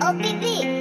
OPP.